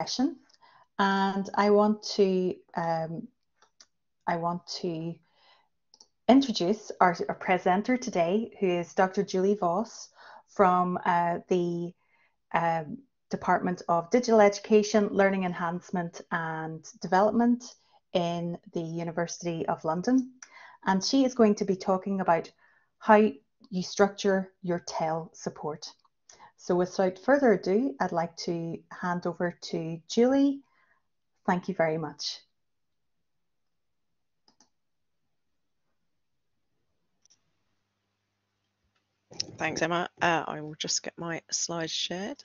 session, and I want to um, I want to introduce our, our, presenter today, who is Dr. Julie Voce from uh, the um, Department of Digital Education, Learning Enhancement and Development in the University of London. And she is going to be talking about how you structure your TEL support. So without further ado, I'd like to hand over to Julie. Thank you very much. Thanks, Emma. Uh, I will just get my slides shared.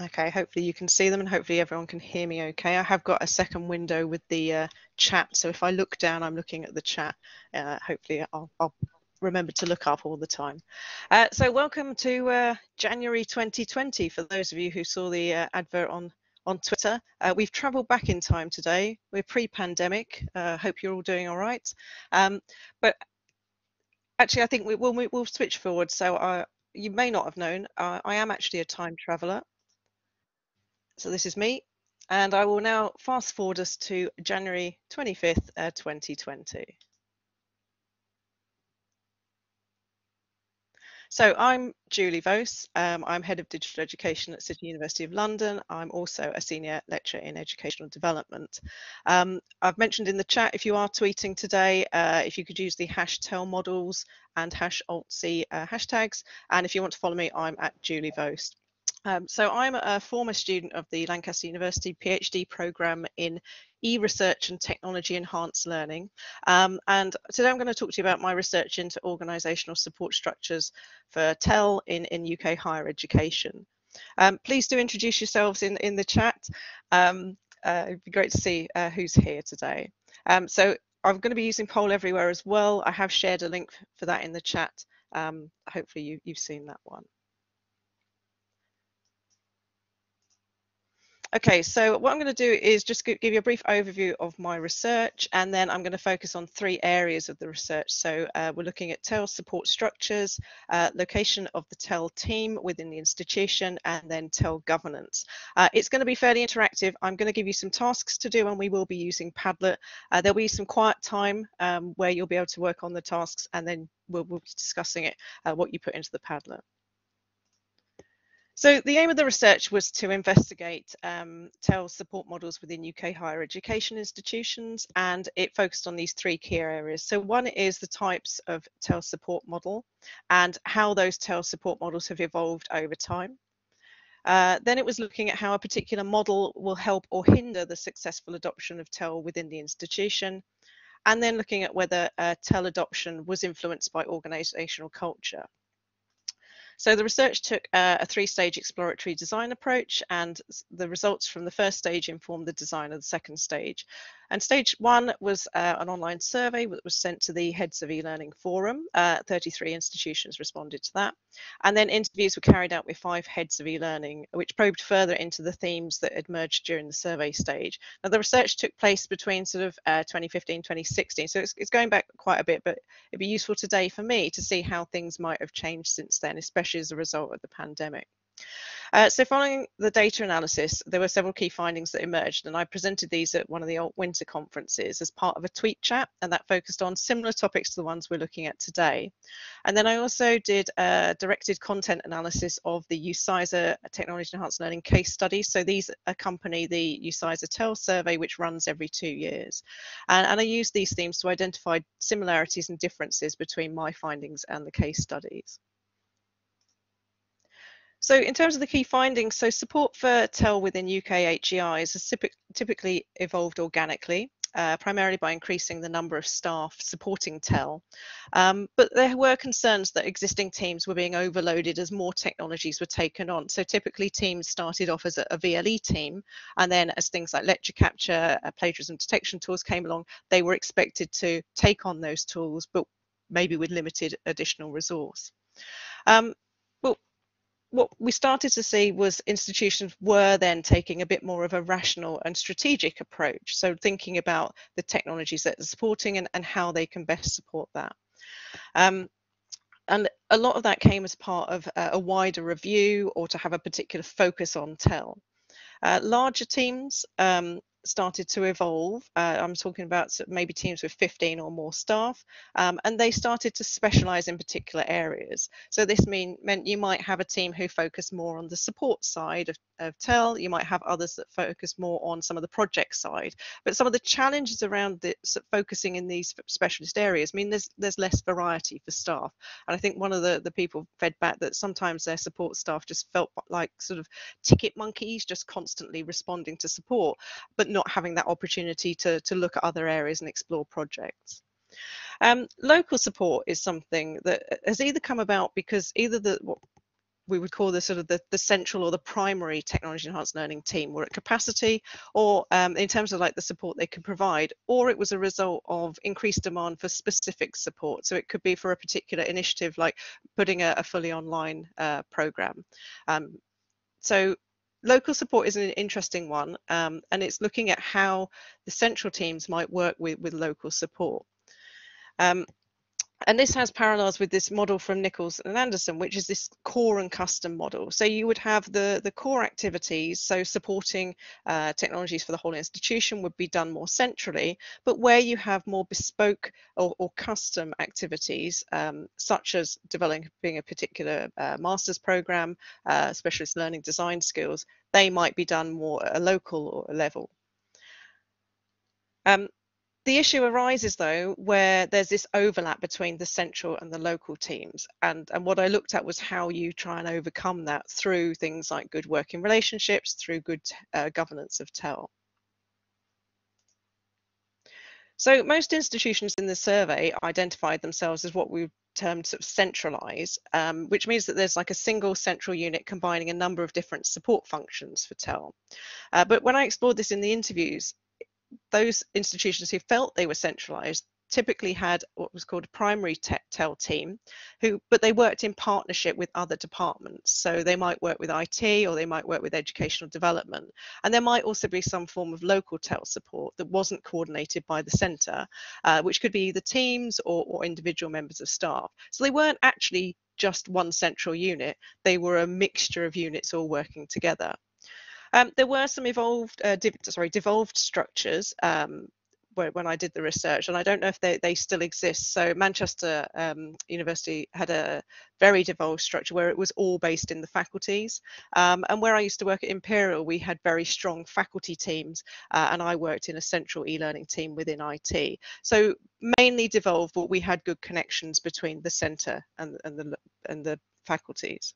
Okay, hopefully you can see them and hopefully everyone can hear me okay. I have got a second window with the uh, chat, so if I look down, I'm looking at the chat. Uh, hopefully I'll, I'll, remember to look up all the time. Uh, so welcome to uh, January 2020 for those of you who saw the uh, advert on on Twitter. Uh, we've traveled back in time today. We're pre-pandemic. hope you're all doing all right. Um, but actually, I think we will we'll switch forward. So you may not have known, I am actually a time traveler. So this is me, and I will now fast forward us to January 25th, uh, 2020. So I'm Julie Voce. Um, I'm Head of Digital Education at City University of London. I'm also a Senior Lecturer in Educational Development. Um, I've mentioned in the chat, if you are tweeting today, uh, if you could use the hash TEL models and hash alt-C uh, hashtags. And if you want to follow me, I'm at Julie Voce. Um, so I'm a former student of the Lancaster University PhD program in e-research and technology enhanced learning. Um, and today I'm going to talk to you about my research into organisational support structures for TEL in, in UK higher education. Um, please do introduce yourselves in, in the chat. Um, uh, it'd be great to see uh, who's here today. Um, so I'm going to be using poll everywhere as well. I have shared a link for that in the chat. Um, hopefully you, you've seen that one. Okay, so what I'm going to do is just give you a brief overview of my research and then I'm going to focus on three areas of the research. So uh, we're looking at TEL support structures, uh, location of the TEL team within the institution and then TEL governance. Uh, it's going to be fairly interactive. I'm going to give you some tasks to do and we will be using Padlet. Uh, there'll be some quiet time um, where you'll be able to work on the tasks and then we'll, we'll be discussing it, uh, what you put into the Padlet. So the aim of the research was to investigate um, TEL support models within UK higher education institutions, and it focused on these three key areas. So one is the types of TEL support model and how those TEL support models have evolved over time. Uh, then it was looking at how a particular model will help or hinder the successful adoption of TEL within the institution, and then looking at whether uh, TEL adoption was influenced by organisational culture. So the research took uh, a three-stage exploratory design approach and the results from the first stage informed the design of the second stage. And stage one was uh, an online survey that was sent to the Heads of E-Learning Forum. Uh, 33 institutions responded to that. And then interviews were carried out with five heads of e-learning, which probed further into the themes that emerged during the survey stage. Now, the research took place between sort of uh, 2015, 2016, so it's, it's going back quite a bit, but it'd be useful today for me to see how things might have changed since then, especially as a result of the pandemic. Uh, so following the data analysis, there were several key findings that emerged, and I presented these at one of the winter conferences as part of a tweet chat, and that focused on similar topics to the ones we're looking at today. And then I also did a directed content analysis of the UCISA Technology Enhanced Learning case studies. So these accompany the UCISA TEL survey, which runs every two years. And, and I used these themes to identify similarities and differences between my findings and the case studies. So in terms of the key findings, so support for TEL within UK HEIs has typically evolved organically, uh, primarily by increasing the number of staff supporting TEL. Um, but there were concerns that existing teams were being overloaded as more technologies were taken on. So typically teams started off as a, a VLE team, and then as things like lecture capture, uh, plagiarism detection tools came along, they were expected to take on those tools, but maybe with limited additional resource. Um, what we started to see was institutions were then taking a bit more of a rational and strategic approach. So thinking about the technologies that they're supporting and, and how they can best support that. Um, and a lot of that came as part of a, a wider review or to have a particular focus on TEL. Uh, larger teams um, started to evolve. Uh, I'm talking about maybe teams with 15 or more staff, um, and they started to specialize in particular areas. So this mean, meant you might have a team who focus more on the support side of, of TEL, you might have others that focus more on some of the project side. But some of the challenges around focusing in these specialist areas mean there's there's less variety for staff. And I think one of the, the people fed back that sometimes their support staff just felt like sort of ticket monkeys, just constantly responding to support, but not having that opportunity to, to look at other areas and explore projects. Um, local support is something that has either come about because either the what we would call the sort of the, the central or the primary technology enhanced learning team were at capacity or um, in terms of like the support they can provide or it was a result of increased demand for specific support so it could be for a particular initiative like putting a, a fully online uh, program um, so local support is an interesting one um, and it's looking at how the central teams might work with, with local support. Um, and this has parallels with this model from Nichols and Anderson, which is this core and custom model. So you would have the, the core activities, so supporting uh, technologies for the whole institution would be done more centrally, but where you have more bespoke or, or custom activities, um, such as developing a particular uh, master's program, uh, specialist learning design skills, they might be done more at a local level. Um, the issue arises though where there's this overlap between the central and the local teams and and what i looked at was how you try and overcome that through things like good working relationships through good uh, governance of tel so most institutions in the survey identified themselves as what we termed sort of centralized, um, which means that there's like a single central unit combining a number of different support functions for TEL. Uh, but when I explored this in the interviews, those institutions who felt they were centralized typically had what was called a primary TEL team, who but they worked in partnership with other departments. So they might work with IT or they might work with educational development. And there might also be some form of local TEL support that wasn't coordinated by the centre, uh, which could be either teams or, or individual members of staff. So they weren't actually just one central unit, they were a mixture of units all working together. Um, there were some evolved, uh, sorry, devolved structures um, when I did the research, and I don't know if they, they still exist. So Manchester um, University had a very devolved structure where it was all based in the faculties. Um, and where I used to work at Imperial, we had very strong faculty teams, uh, and I worked in a central e-learning team within IT. So mainly devolved, but we had good connections between the centre and, and the and the faculties.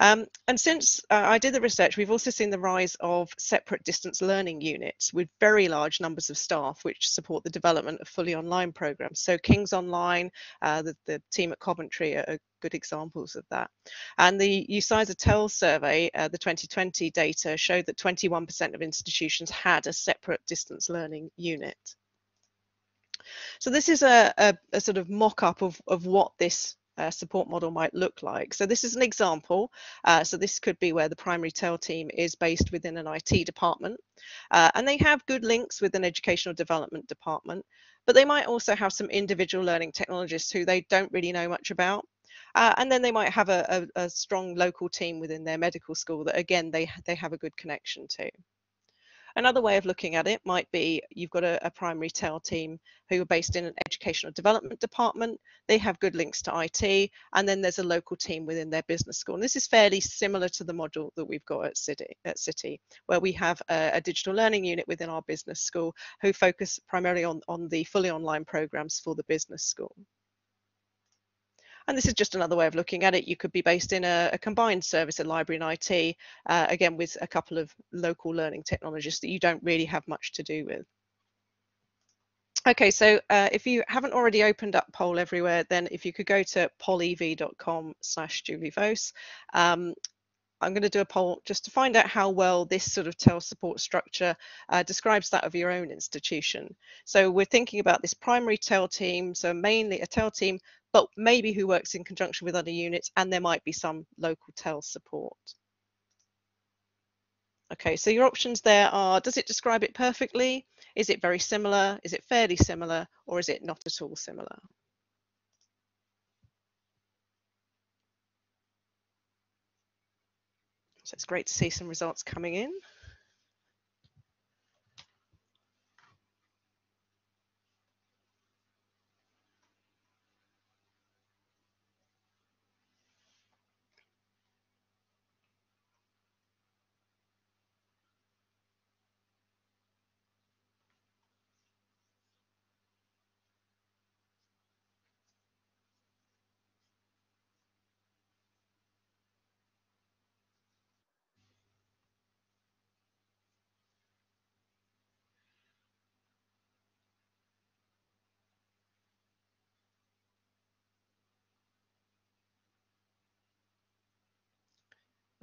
Um, and since uh, I did the research, we've also seen the rise of separate distance learning units with very large numbers of staff which support the development of fully online programs. So King's Online, uh, the, the, team at Coventry are, good examples of that. And the UCISA TEL survey, uh, the 2020 data showed that 21% of institutions had a separate distance learning unit. So this is a, a, a sort of mock-up of, of what this uh, support model might look like. So this is an example. Uh, so this could be where the primary TEL team is based within an IT department uh, and they have good links with an educational development department, but they might also have some individual learning technologists who they don't really know much about. Uh, and then they might have a, a, a strong local team within their medical school that again they they have a good connection to. Another way of looking at it might be you've got a, a, primary TEL team who are based in an educational development department. They have good links to IT, and then there's a local team within their business school. And this is fairly similar to the model that we've got at City, at City where we have a, a digital learning unit within our business school who focus primarily on, on the fully online programs for the business school. And this is just another way of looking at it. You could be based in a, a combined service, a library and IT, uh, again, with a couple of local learning technologists that you don't really have much to do with. Okay, so uh, if you haven't already opened up Poll Everywhere, then if you could go to pollev.com slash um, I'm going to do a poll just to find out how well this sort of TEL support structure uh, describes that of your own institution. So we're thinking about this primary TEL team, so mainly a TEL team but maybe who works in conjunction with other units, and there might be some local TEL support. Okay, so your options there are, does it describe it perfectly? Is it very similar? Is it fairly similar? Or is it not at all similar? So it's great to see some results coming in.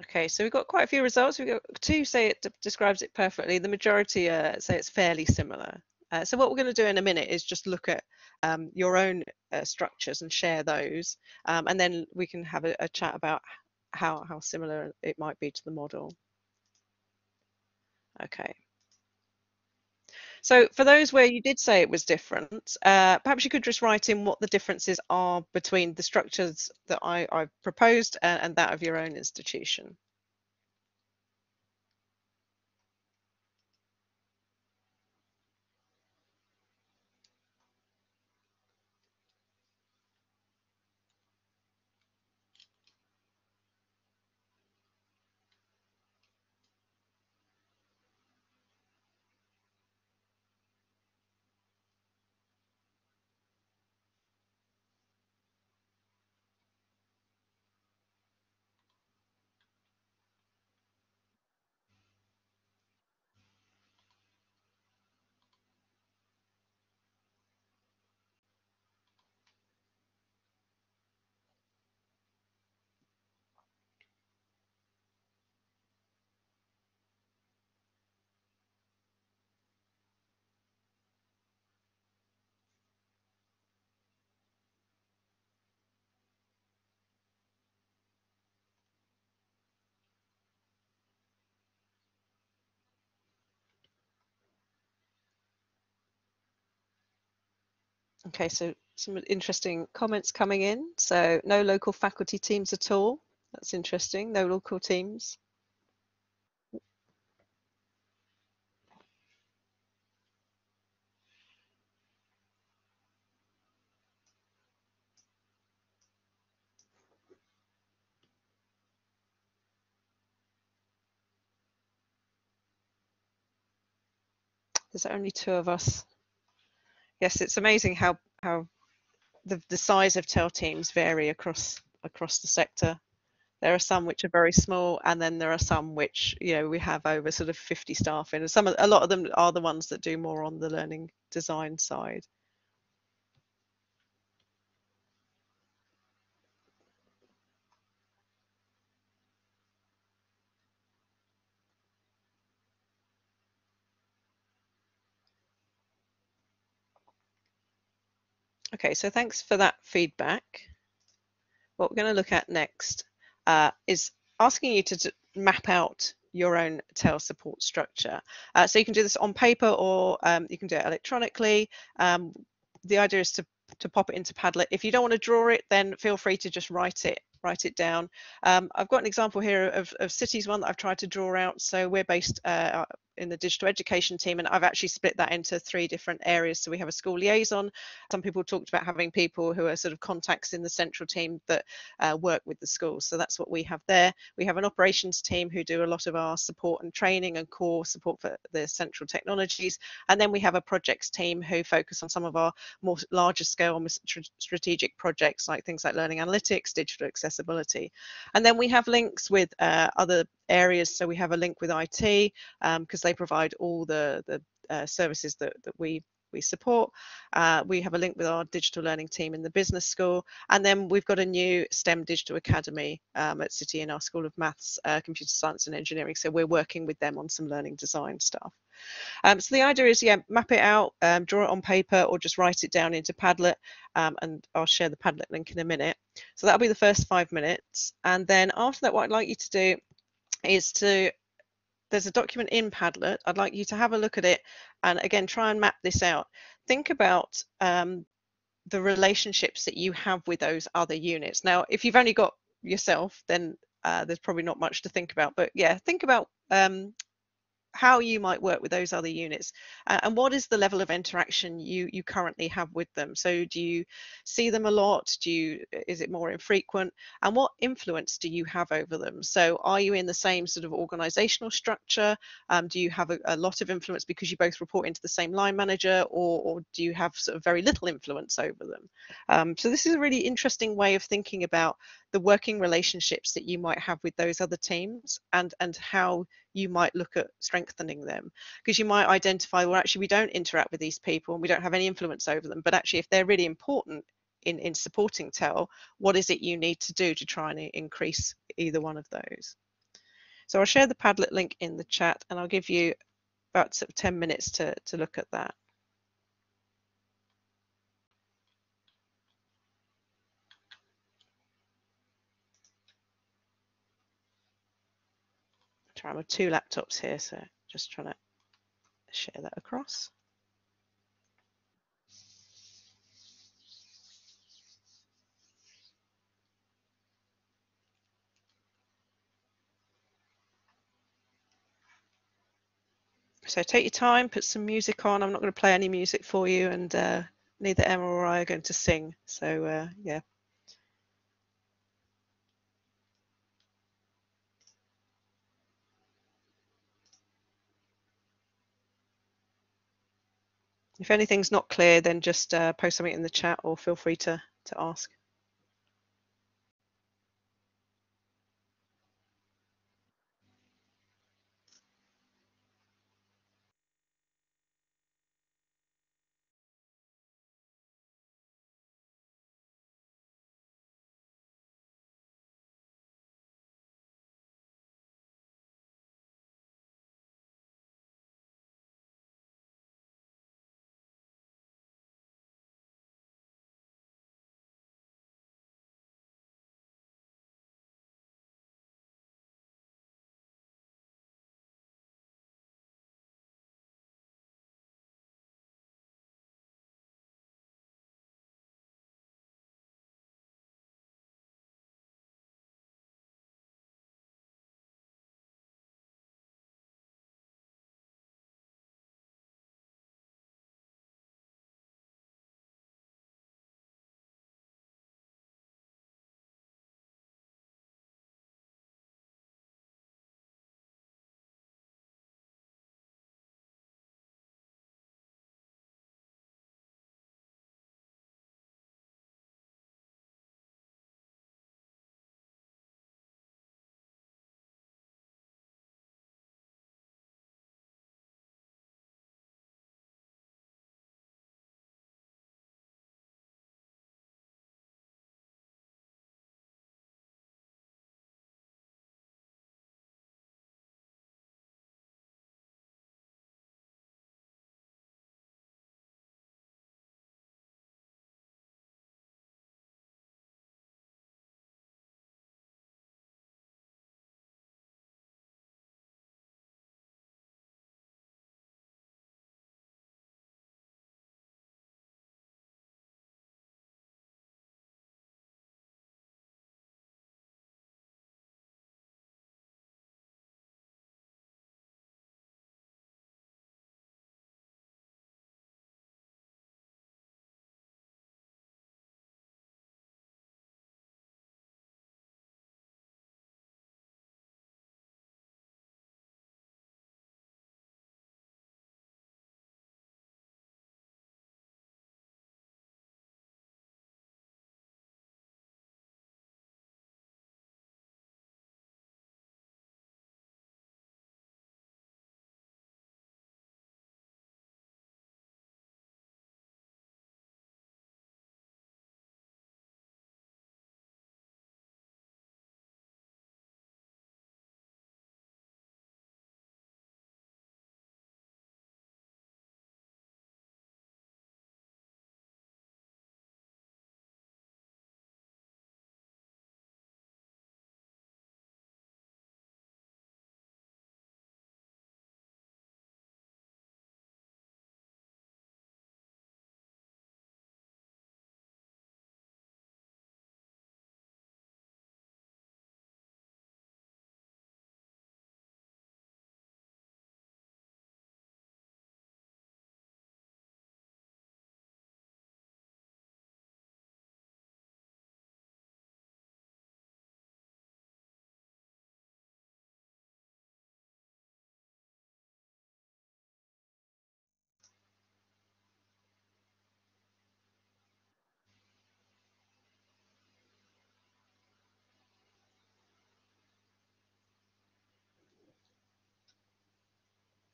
Okay, so we've got quite a few results. We've got two say it describes it perfectly. The majority uh, say it's fairly similar. Uh, so what we're going to do in a minute is just look at um, your own uh, structures and share those, um, and then we can have a, a, chat about how how similar it might be to the model. Okay. So for those where you did say it was different, uh, perhaps you could just write in what the differences are between the structures that I, I've proposed and, and that of your own institution. Okay, so some interesting comments coming in. So no local faculty teams at all. That's interesting. No local teams. There's only two of us yes, it's amazing how how the the size of TEL teams vary across across the sector. There are some which are very small, and then there are some which you know we have over sort of 50 staff in. And some a lot of them are the ones that do more on the learning design side. Okay, so thanks for that feedback. What we're going to look at next uh, is asking you to map out your own TEL support structure. Uh, so you can do this on paper or um, you can do it electronically. Um, the idea is to, to pop it into Padlet. If you don't want to draw it, then feel free to just write it write it down. Um, I've got an example here of, of Cities one that I've tried to draw out. So we're based uh, in the digital education team and I've actually split that into three different areas. So we have a school liaison. Some people talked about having people who are sort of contacts in the central team that uh, work with the schools. So that's what we have there. We have an operations team who do a lot of our support and training and core support for the central technologies. And then we have a projects team who focus on some of our more larger scale strategic projects like things like learning analytics, digital accessibility. And then we have links with uh, other areas. So we have a link with IT because um, they provide all the, the uh, services that, that we we support. Uh, we have a link with our digital learning team in the business school. And then we've got a new STEM Digital Academy um, at City in our School of Maths, uh, Computer Science and Engineering. So we're working with them on some learning design stuff. Um, so the idea is, yeah, map it out, um, draw it on paper or just write it down into Padlet. Um, and I'll share the Padlet link in a minute. So that'll be the first five minutes. And then after that, what I'd like you to do is to there's a document in Padlet. I'd like you to have a look at it and again try and map this out. Think about um, the relationships that you have with those other units. Now, if you've only got yourself, then uh, there's probably not much to think about. But yeah, think about um, how you might work with those other units uh, and what is the level of interaction you you currently have with them? So do you see them a lot? Do you is it more infrequent? And what influence do you have over them? So are you in the same sort of organizational structure? Um, do you have a, a, lot of influence because you both report into the same line manager or, or do you have sort of very little influence over them? Um, so this is a really interesting way of thinking about the working relationships that you might have with those other teams and and how you might look at strengthening them. Because you might identify well actually we don't interact with these people and we don't have any influence over them but actually if they're really important in in supporting TEL what is it you need to do to try and increase either one of those? So I'll share the Padlet link in the chat and I'll give you about sort of 10 minutes to to look at that try with two laptops here, so just trying to share that across. So take your time, put some music on. I'm not going to play any music for you, and uh, neither Emma or I are going to sing. So uh, yeah, If anything's not clear, then just uh, post something in the chat or feel free to, to ask.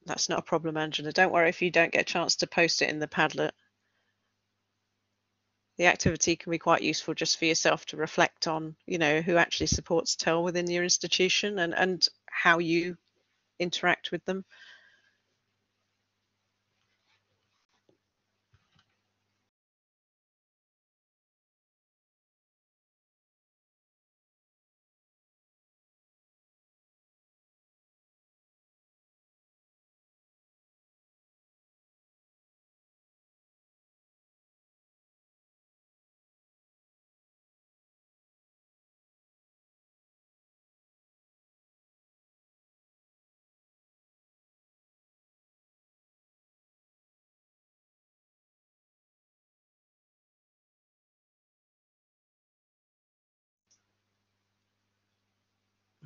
That's not a problem, Angela. Don't worry if you don't get a chance to post it in the Padlet. The activity can be quite useful just for yourself to reflect on, you know, who actually supports TEL within your institution and, and how you interact with them.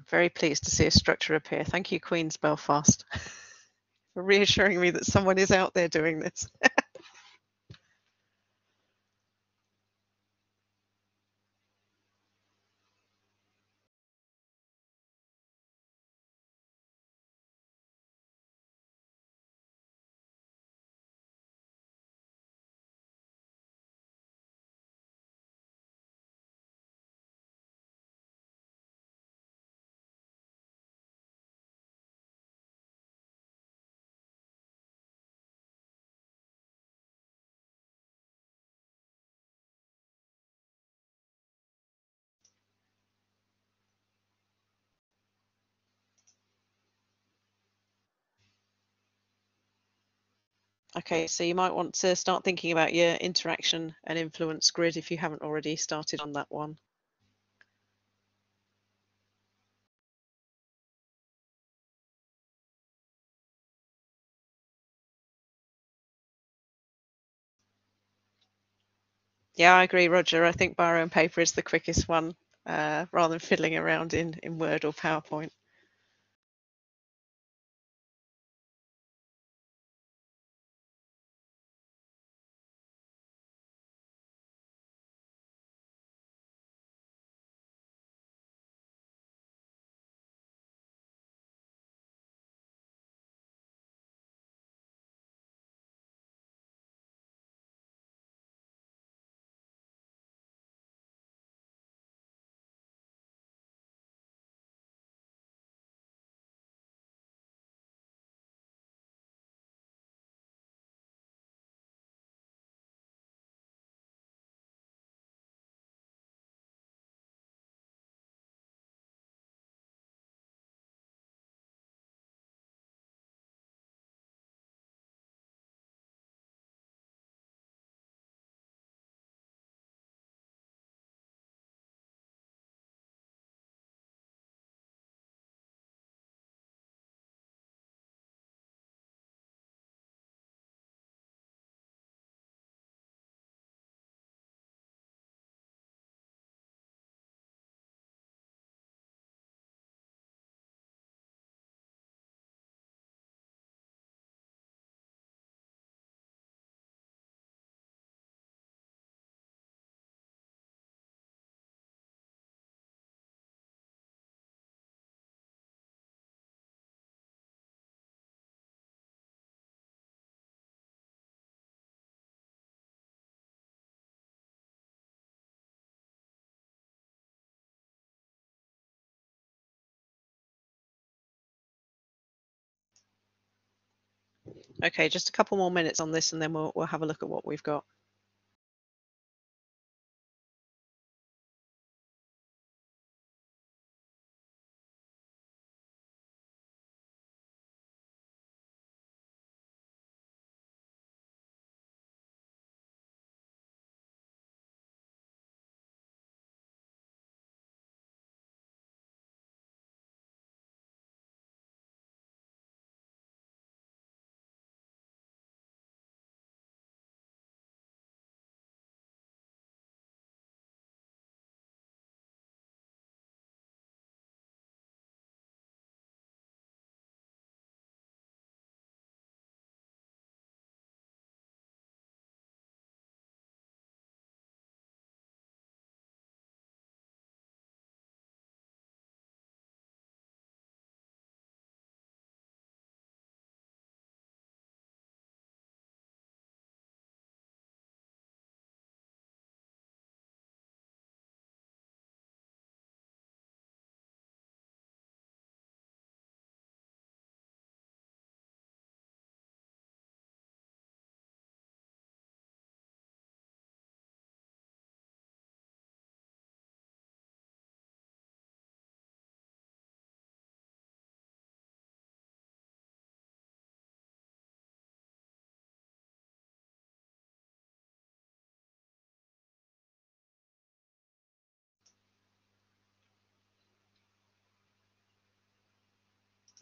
Very pleased to see a structure appear. Thank you, Queen's Belfast, for reassuring me that someone is out there doing this. Okay, so you might want to start thinking about your interaction and influence grid if you haven't already started on that one. Yeah, I agree, Roger. I think and paper is the quickest one uh, rather than fiddling around in, in Word or PowerPoint. Okay, just a couple more minutes on this and then we'll, we'll have a look at what we've got.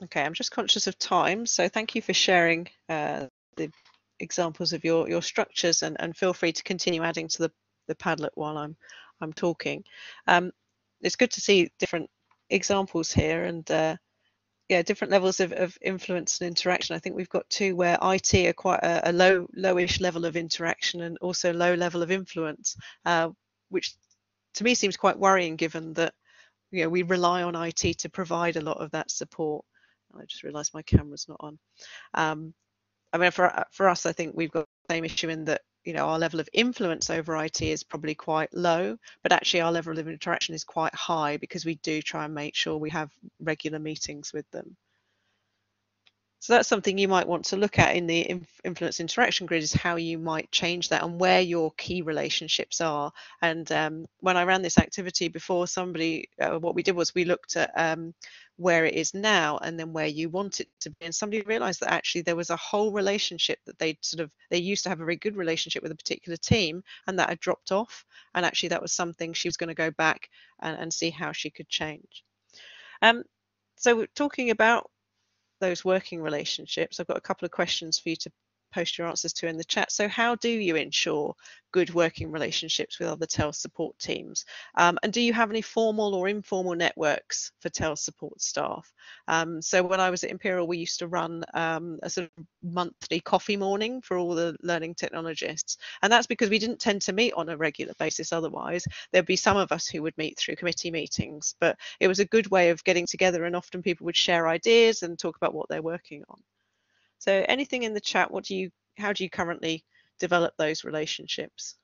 Okay, I'm just conscious of time, so thank you for sharing uh, the examples of your your structures, and, and feel free to continue adding to the the Padlet while I'm I'm talking. Um, it's good to see different examples here, and uh, yeah, different levels of, of influence and interaction. I think we've got two where IT are quite a, a low, lowish level of interaction and also low level of influence, uh, which to me seems quite worrying given that you know we rely on IT to provide a lot of that support. I just realised my camera's not on. Um, I mean, for for us, I think we've got the same issue in that you know our level of influence over IT is probably quite low, but actually our level of interaction is quite high because we do try and make sure we have regular meetings with them. So that's something you might want to look at in the influence interaction grid is how you might change that and where your key relationships are. And um, when I ran this activity before, somebody, uh, what we did was we looked at um, where it is now and then where you want it to be. And somebody realized that actually there was a whole relationship that they sort of, they used to have a very good relationship with a particular team and that had dropped off. And actually that was something she was going to go back and, and see how she could change. Um, so talking about those working relationships, I've got a couple of questions for you to post your answers to in the chat. So how do you ensure good working relationships with other TELS support teams? Um, and do you have any formal or informal networks for TELS support staff? Um, so when I was at Imperial, we used to run um, a sort of monthly coffee morning for all the learning technologists. And that's because we didn't tend to meet on a regular basis otherwise. There'd be some of us who would meet through committee meetings, but it was a good way of getting together and often people would share ideas and talk about what they're working on. So anything in the chat, what do you, how do you currently develop those relationships?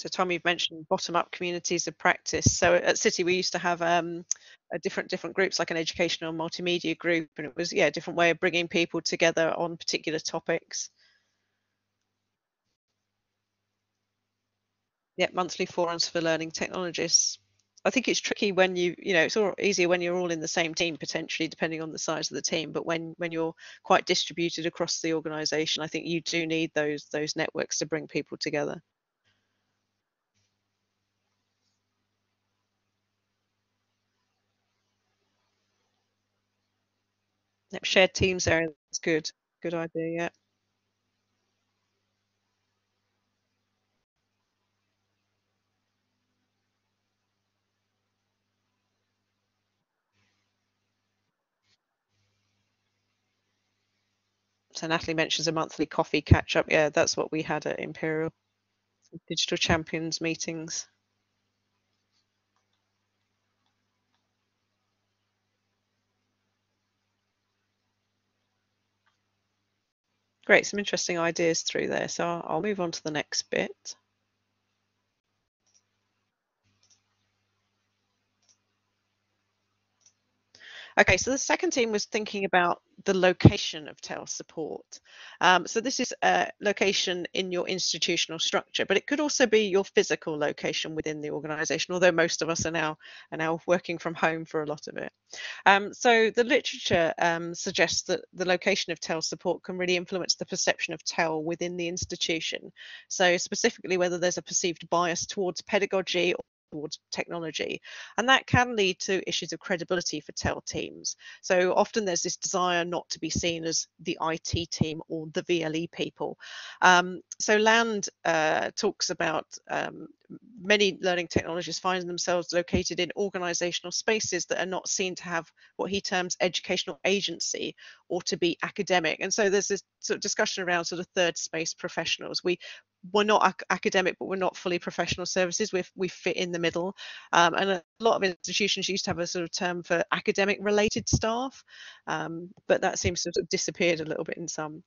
So Tom, you've mentioned bottom-up communities of practice. So at City, we used to have um, different different groups, like an educational multimedia group, and it was yeah a different way of bringing people together on particular topics. Yeah, monthly forums for learning technologists. I think it's tricky when you, you know, it's all easier when you're all in the same team potentially, depending on the size of the team. But when when you're quite distributed across the organisation, I think you do need those those networks to bring people together. Yep, shared teams area, that's good. Good idea, yeah. So Natalie mentions a monthly coffee catch up. Yeah, that's what we had at Imperial. Digital champions meetings. Great, some interesting ideas through there. So I'll, move on to the next bit. Okay, so the second team was thinking about the location of TELS support. Um, so this is a location in your institutional structure, but it could also be your physical location within the organisation, although most of us are now are now working from home for a lot of it. Um, so the literature um, suggests that the location of TEL support can really influence the perception of TEL within the institution. So specifically whether there's a perceived bias towards pedagogy towards technology. And that can lead to issues of credibility for TEL teams. So often there's this desire not to be seen as the IT team or the VLE people. Um, so Land uh, talks about um, many learning technologists find themselves located in organizational spaces that are not seen to have what he terms educational agency or to be academic. And so there's this sort of discussion around sort of third space professionals. We we're not ac academic, but we're not fully professional services. We we fit in the middle, um, and a lot of institutions used to have a sort of term for academic related staff, um, but that seems to have disappeared a little bit in some.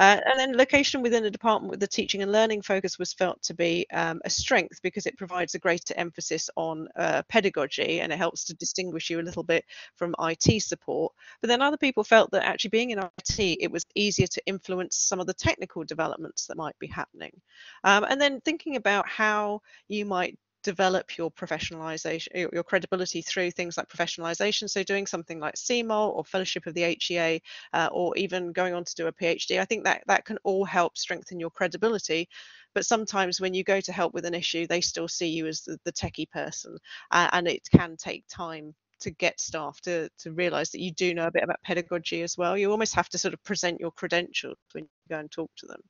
Uh, and then location within a department with the teaching and learning focus was felt to be um, a strength because it provides a greater emphasis on uh, pedagogy and it helps to distinguish you a little bit from IT support. But then other people felt that actually being in IT, it was easier to influence some of the technical developments that might be happening. Um, and then thinking about how you might develop your professionalization, your credibility through things like professionalization. So doing something like CMALT or Fellowship of the HEA, uh, or even going on to do a PhD, I think that that can all help strengthen your credibility. But sometimes when you go to help with an issue, they still see you as the, the techie person, uh, and it can take time to get staff to to realize that you do know a bit about pedagogy as well. You almost have to sort of present your credentials when you go and talk to them.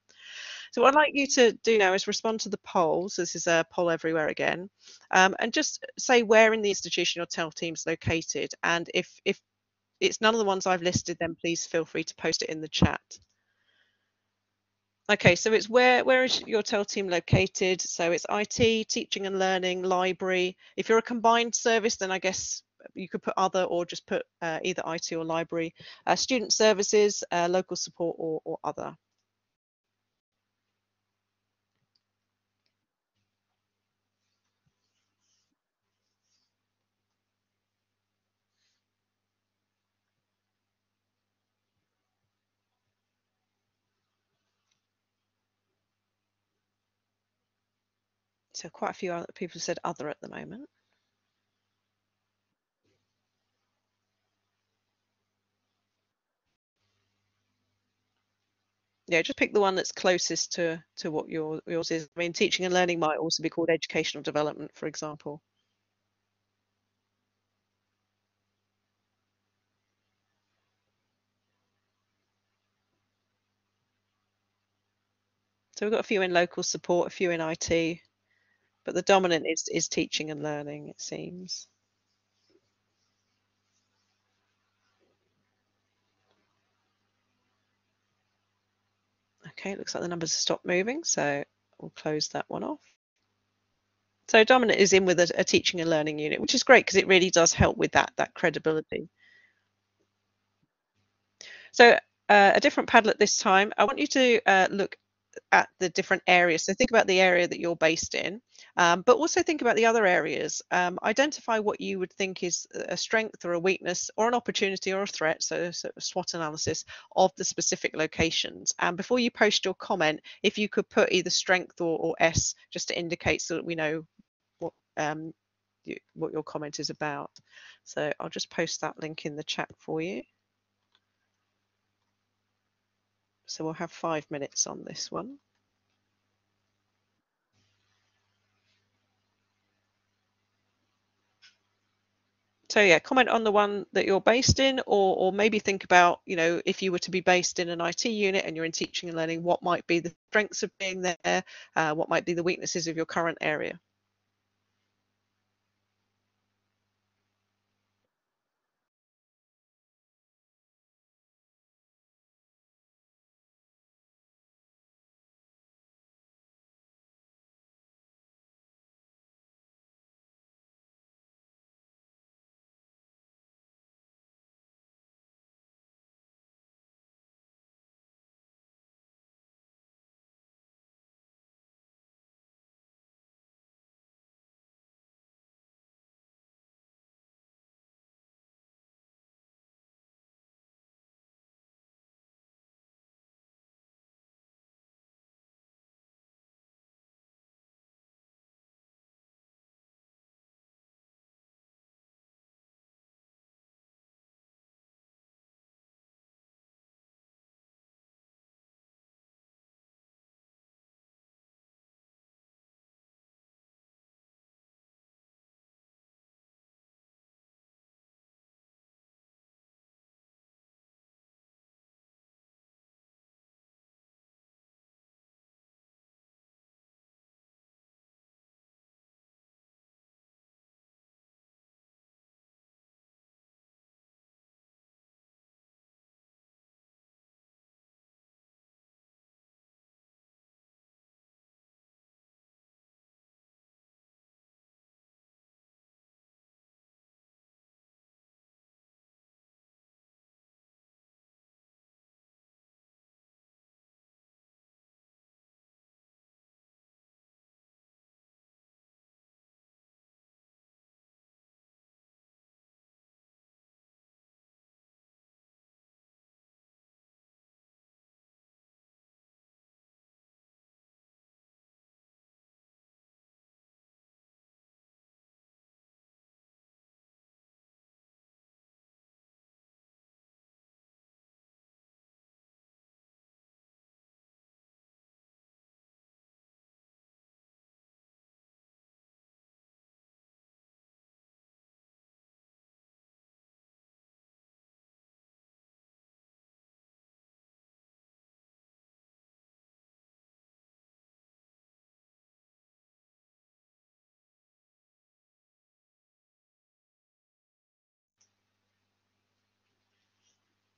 So what I'd like you to do now is respond to the poll. So this is a poll everywhere again, um, and just say where in the institution your TEL team is located. And if if it's none of the ones I've listed, then please feel free to post it in the chat. Okay, so it's where where is your TEL team located? So it's IT, teaching and learning, library. If you're a combined service, then I guess you could put other or just put uh, either IT or library, uh, student services, uh, local support or, or other. So quite a few other people said other at the moment. Yeah, just pick the one that's closest to to what your yours is. I mean, teaching and learning might also be called educational development, for example. So we've got a few in local support, a few in IT, but the dominant is, is teaching and learning, it seems. Okay, it looks like the numbers have stopped moving, so we'll close that one off. So dominant is in with a, a teaching and learning unit, which is great because it really does help with that, that credibility. So uh, a different Padlet this time. I want you to uh, look at the different areas. So think about the area that you're based in, um, but also think about the other areas. Um, identify what you would think is a strength or a weakness or an opportunity or a threat, so, so SWOT analysis of the specific locations. And before you post your comment, if you could put either strength or, or S just to indicate so that we know what um, you, what your comment is about. So I'll just post that link in the chat for you. So we'll have five minutes on this one. So yeah, comment on the one that you're based in, or, or maybe think about, you know, if you were to be based in an IT unit and you're in teaching and learning, what might be the strengths of being there, uh, what might be the weaknesses of your current area.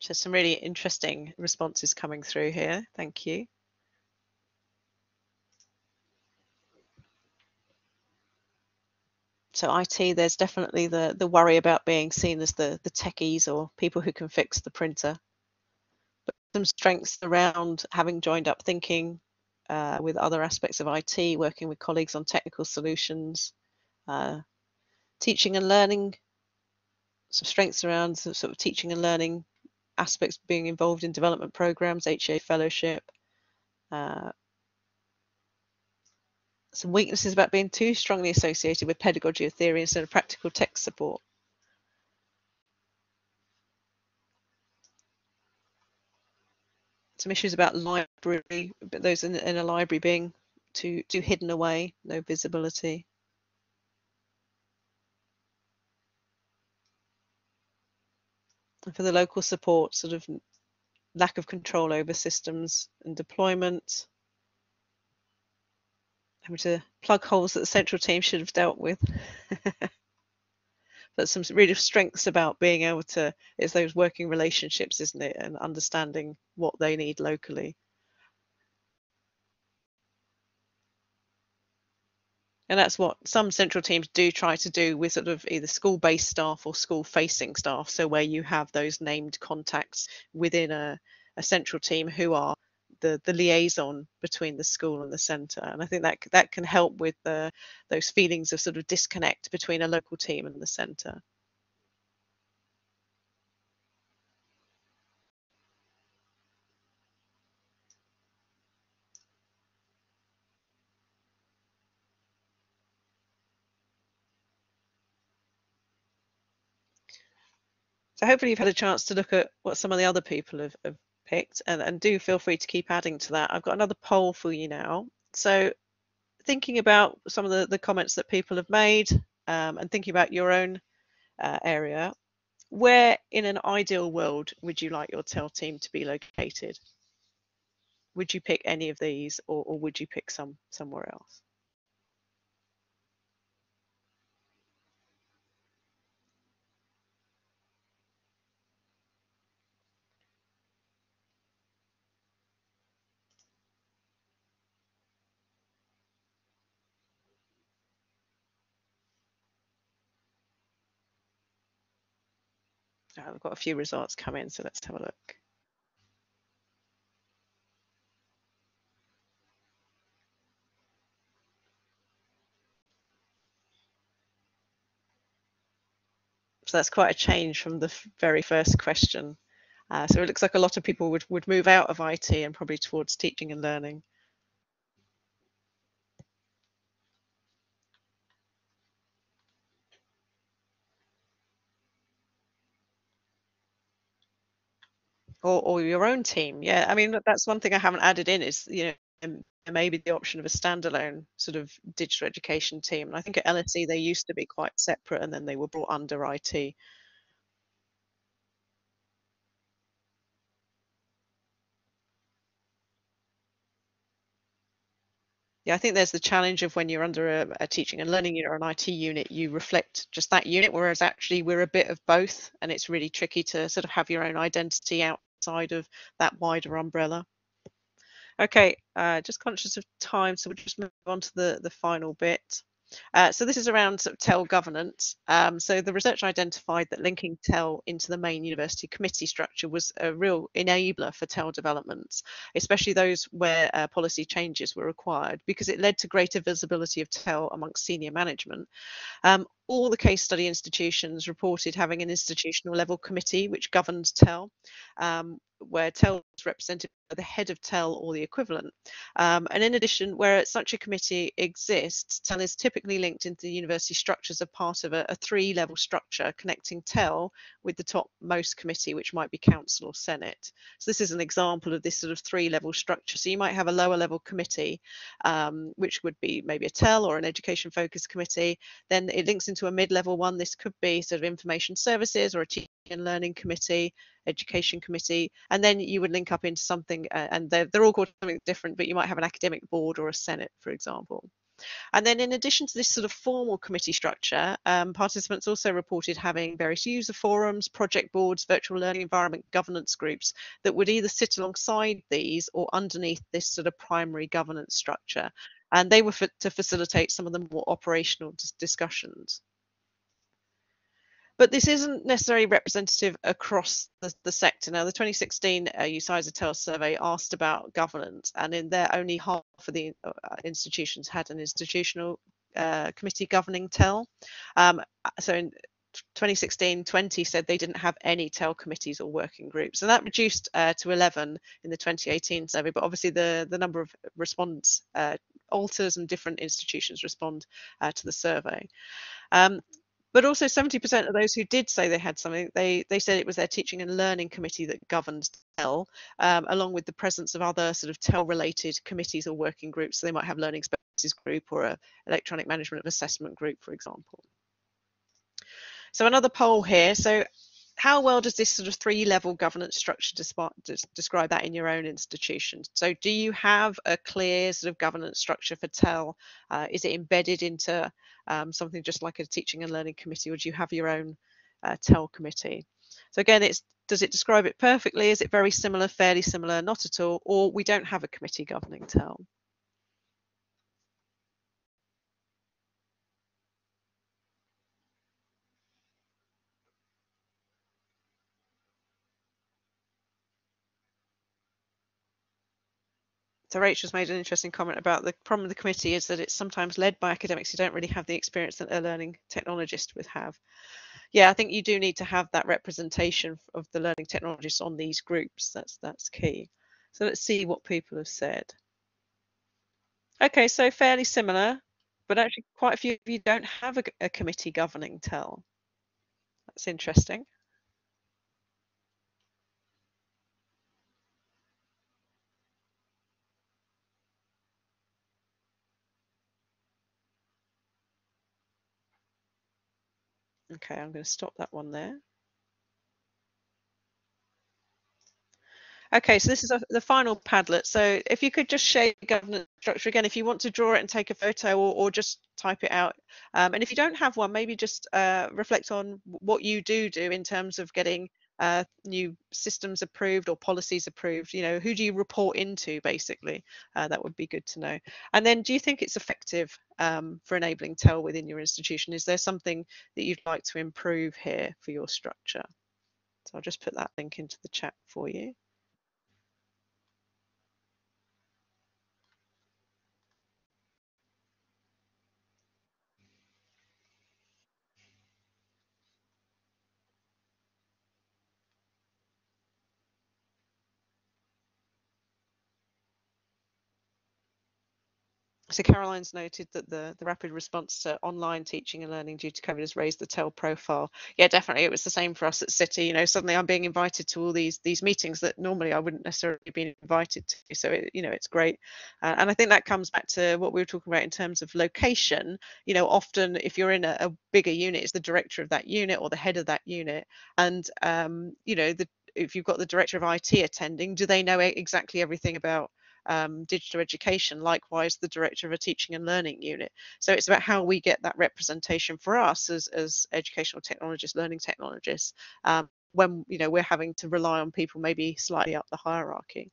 So some really interesting responses coming through here. Thank you. So IT, there's definitely the the worry about being seen as the the techies or people who can fix the printer. But some strengths around having joined up thinking uh, with other aspects of IT, working with colleagues on technical solutions, uh, teaching and learning. Some strengths around sort of teaching and learning aspects being involved in development programs, HA fellowship, uh, some weaknesses about being too strongly associated with pedagogy or theory instead of practical text support. Some issues about library, those in, in a library being too too hidden away, no visibility. For the local support, sort of lack of control over systems and deployment, having to plug holes that the central team should have dealt with. but some really strengths about being able to it's those working relationships isn't it and understanding what they need locally and that's what some central teams do try to do with sort of either school-based staff or school-facing staff so where you have those named contacts within a, a central team who are the the liaison between the school and the centre and I think that that can help with the those feelings of sort of disconnect between a local team and the centre. So hopefully you've had a chance to look at what some of the other people have, have picked and, and do feel free to keep adding to that. I've got another poll for you now. So thinking about some of the, the comments that people have made um, and thinking about your own uh, area, where in an ideal world would you like your TEL team to be located? Would you pick any of these or, or would you pick some somewhere else? Right, we've got a few results come in, so let's have a look. So that's quite a change from the very first question. Uh, so it looks like a lot of people would, would move out of IT and probably towards teaching and learning. Or, or your own team. Yeah, I mean that's one thing I haven't added in is you know maybe the option of a standalone sort of digital education team. And I think at LSE they used to be quite separate, and then they were brought under IT. Yeah, I think there's the challenge of when you're under a, a, teaching and learning unit or an IT unit, you reflect just that unit, whereas actually we're a bit of both, and it's really tricky to sort of have your own identity out outside of that wider umbrella. Okay, uh, just conscious of time, so we'll just move on to the, the final bit. Uh, so this is around sort of TEL governance. Um, so the research identified that linking TEL into the main university committee structure was a real enabler for TEL developments, especially those where uh, policy changes were required, because it led to greater visibility of TEL amongst senior management. Um, all the case study institutions reported having an institutional level committee which governs TEL, um, where TEL is represented by the head of TEL or the equivalent. Um, and in addition, where such a committee exists, TEL is typically linked into the university structures as part of a, a three-level structure connecting TEL with the topmost committee, which might be council or senate. So this is an example of this sort of three-level structure. So you might have a lower level committee, um, which would be maybe a TEL or an education focused committee. Then it links into a mid-level one. This could be sort of information services or a learning committee, education committee, and then you would link up into something, uh, and they're, they're all called something different, but you might have an academic board or a senate, for example. And then in addition to this sort of formal committee structure, um, participants also reported having various user forums, project boards, virtual learning environment governance groups that would either sit alongside these or underneath this sort of primary governance structure. And they were to facilitate some of the more operational discussions. But this isn't necessarily representative across the, the sector. Now, the 2016 uh, UCISA survey asked about governance, and in there, only half of the uh, institutions had an institutional uh, committee governing TEL. Um, so in 2016 20 said they didn't have any TEL committees or working groups and that reduced uh, to 11 in the 2018 survey but obviously the the number of respondents uh, alters and different institutions respond uh, to the survey um, but also 70% of those who did say they had something, they, they said it was their teaching and learning committee that governed TEL, um, along with the presence of other sort of TEL related committees or working groups. So they might have learning spaces group or a electronic management of assessment group, for example. So another poll here. So how well does this sort of three level governance structure describe that in your own institution? So do you have a clear sort of governance structure for TEL? Uh, is it embedded into um, something just like a teaching and learning committee or do you have your own uh, TEL committee? So again, it's does it describe it perfectly? Is it very similar, fairly similar, not at all, or we don't have a committee governing TEL? So Rachel's made an interesting comment about the problem with the committee is that it's sometimes led by academics who don't really have the experience that a learning technologist would have. Yeah, I think you do need to have that representation of the learning technologists on these groups. That's that's key. So let's see what people have said. Okay, so fairly similar, but actually quite a few of you don't have a, a committee governing TEL. That's interesting. Okay, I'm going to stop that one there. Okay, so this is a, the final Padlet. So if you could just share governance structure again, if you want to draw it and take a photo or, or just type it out. Um, and if you don't have one, maybe just uh, reflect on what you do do in terms of getting uh, new systems approved or policies approved? You know, who do you report into basically? Uh, that would be good to know. And then do you think it's effective um, for enabling TEL within your institution? Is there something that you'd like to improve here for your structure? So I'll just put that link into the chat for you. So Caroline's noted that the, the rapid response to online teaching and learning due to COVID has raised the TEL profile. Yeah, definitely. It was the same for us at City. You know, suddenly I'm being invited to all these these meetings that normally I wouldn't necessarily be invited to. So, it, you know, it's great. Uh, and I think that comes back to what we were talking about in terms of location. You know, often if you're in a, a bigger unit, it's the director of that unit or the head of that unit. And, um, you know, the if you've got the director of IT attending, do they know exactly everything about um, digital education, likewise the director of a teaching and learning unit. So it's about how we get that representation for us as, as educational technologists, learning technologists, um, when you know we're having to rely on people maybe slightly up the hierarchy.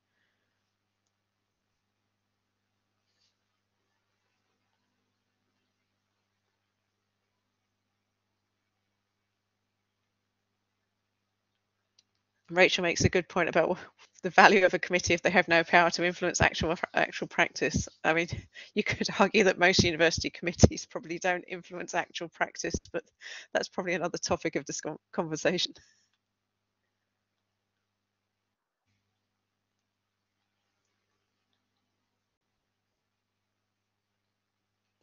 Rachel makes a good point about the value of a committee if they have no power to influence actual actual practice. I mean, you could argue that most university committees probably don't influence actual practice, but that's probably another topic of this conversation.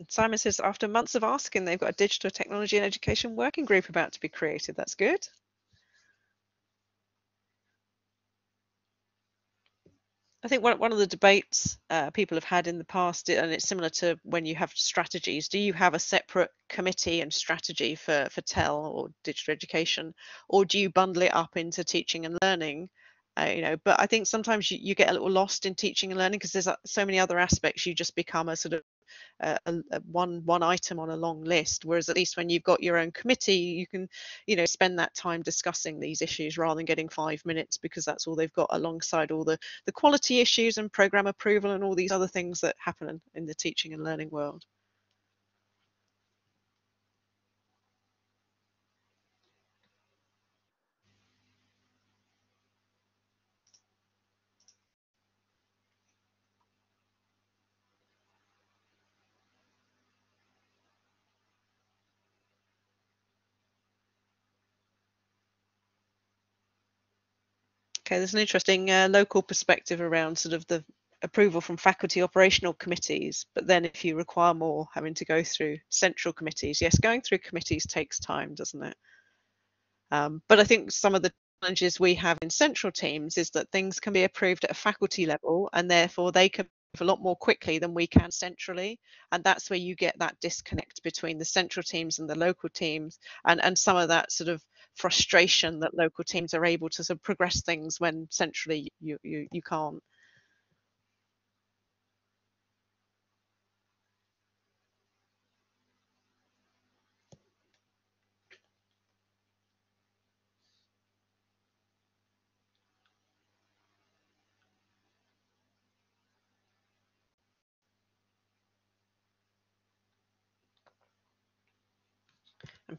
Simon says, after months of asking, they've got a digital technology and education working group about to be created. That's good. I think one, of the debates uh, people have had in the past, and it's similar to when you have strategies, do you have a separate committee and strategy for, for TEL or digital education, or do you bundle it up into teaching and learning? Uh, you know but i think sometimes you, you get a little lost in teaching and learning because there's so many other aspects you just become a sort of a, a, one one item on a long list whereas at least when you've got your own committee you can you know spend that time discussing these issues rather than getting five minutes because that's all they've got alongside all the the quality issues and program approval and all these other things that happen in the teaching and learning world Okay, there's an interesting uh, local perspective around sort of the approval from faculty operational committees, but then if you require more, having to go through central committees. Yes, going through committees takes time, doesn't it? Um, but I think some of the challenges we have in central teams is that things can be approved at a faculty level and therefore they can move a lot more quickly than we can centrally and that's where you get that disconnect between the central teams and the local teams and and some of that sort of frustration that local teams are able to progress things when centrally you you, you can't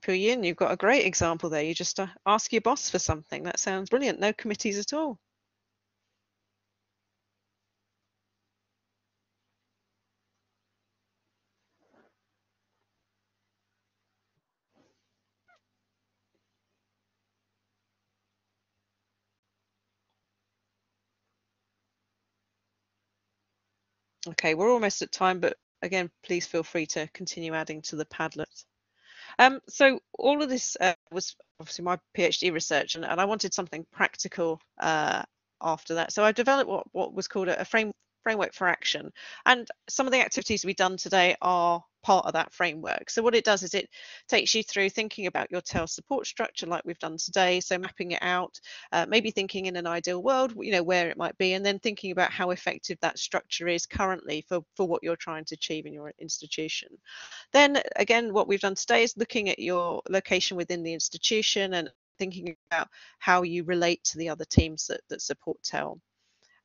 Puyin, you've got a great example there. You just uh, ask your boss for something. That sounds brilliant. No committees at all. Okay, we're almost at time, but again, please feel free to continue adding to the Padlet. Um, so all of this uh, was obviously my PhD research, and, and I wanted something practical uh, after that. So I developed what, what was called a, a frame, framework for action. And some of the activities we've done today are part of that framework. So what it does is it takes you through thinking about your TEL support structure like we've done today. So mapping it out, uh, maybe thinking in an ideal world, you know, where it might be, and then thinking about how effective that structure is currently for, for what you're trying to achieve in your institution. Then again, what we've done today is looking at your location within the institution and thinking about how you relate to the other teams that, that support TEL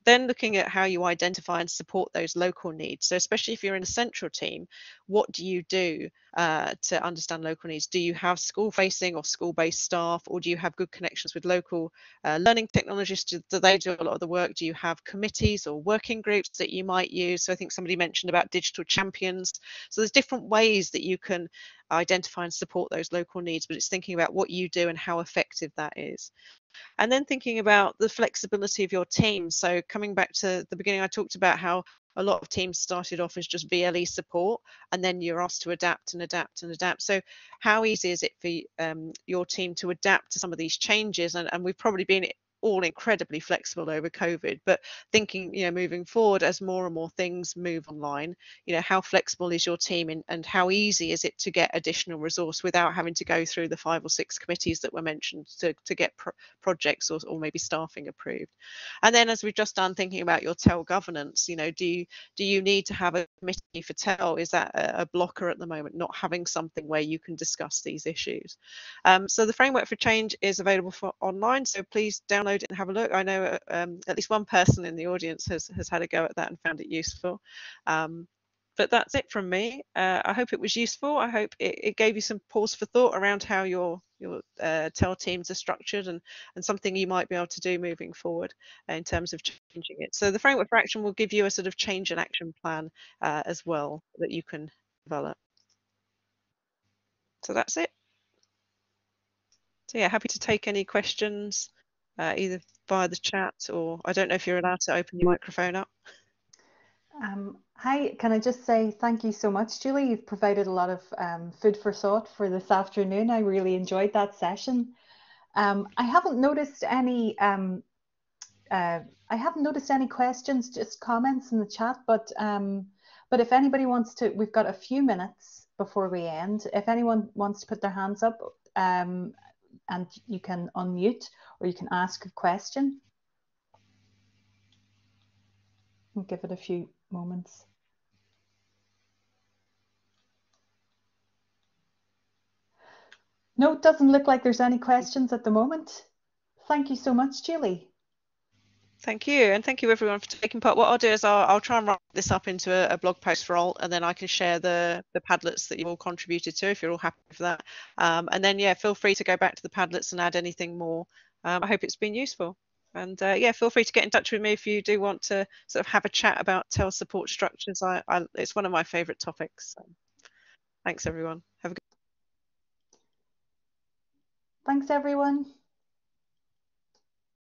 then looking at how you identify and support those local needs. So especially if you're in a central team, what do you do uh, to understand local needs? Do you have school facing or school based staff or do you have good connections with local uh, learning technologists? Do, do, they do a lot of the work? Do you have committees or working groups that you might use? So I think somebody mentioned about digital champions. So there's different ways that you can identify and support those local needs, but it's thinking about what you do and how effective that is. And then thinking about the flexibility of your team. So coming back to the beginning, I talked about how a lot of teams started off as just VLE support, and then you're asked to adapt and adapt and adapt. So, how easy is it for um, your team to adapt to some of these changes? And, and we've probably been all incredibly flexible over COVID. But thinking, you know, moving forward as more and more things move online, you know, how flexible is your team and, and how easy is it to get additional resource without having to go through the five or six committees that were mentioned to, to get pro projects or, or maybe staffing approved. And then as we've just done thinking about your TEL governance, you know, do you do you need to have a committee for TEL? Is that a, a blocker at the moment, not having something where you can discuss these issues? Um, so the framework for change is available for online. So please download download it and have a look. I know uh, um, at least one person in the audience has, has had a go at that and found it useful. Um, but that's it from me. Uh, I hope it was useful. I hope it, it, gave you some pause for thought around how your your uh, TEL teams are structured and and something you might be able to do moving forward in terms of changing it. So the framework for action will give you a sort of change and action plan uh, as well that you can develop. So that's it. So yeah, happy to take any questions uh, either via the chat or I don't know if you're allowed to open your microphone up. Um, hi, can I just say thank you so much, Julie? You've provided a lot of um, food for thought for this afternoon. I really enjoyed that session. Um, I haven't noticed any. Um, uh, I haven't noticed any questions, just comments in the chat. But um, but if anybody wants to, we've got a few minutes before we end. If anyone wants to put their hands up, um, and you can unmute or you can ask a question. We'll give it a few moments. No, it doesn't look like there's any questions at the moment. Thank you so much, Julie. Thank you, and thank you everyone for taking part. What I'll do is I'll, I'll try and write this up into a, a, blog post for all, and then I can share the the Padlets that you've all contributed to if you're all happy for that. Um, and then yeah, feel free to go back to the Padlets and add anything more. Um, I hope it's been useful. And uh, yeah, feel free to get in touch with me if you do want to sort of have a chat about TEL support structures. I, I it's one of my favourite topics. So thanks everyone. Have a good. Thanks everyone.